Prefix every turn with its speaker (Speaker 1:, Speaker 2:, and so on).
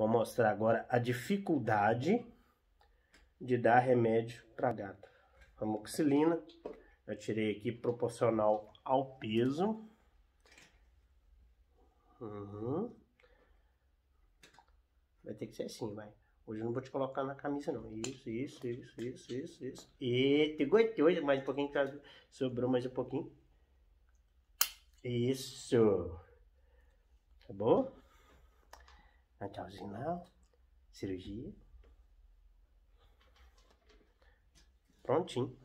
Speaker 1: Vou mostrar agora a dificuldade de dar remédio para gato. Amoxicilina, eu tirei aqui proporcional ao peso. Uhum. Vai ter que ser assim, vai. Hoje eu não vou te colocar na camisa, não. Isso, isso, isso, isso, isso, isso. Eita, gostei. Mais um pouquinho, sobrou mais um pouquinho. Isso. Tá bom? Lá. Cirurgia. Prontinho.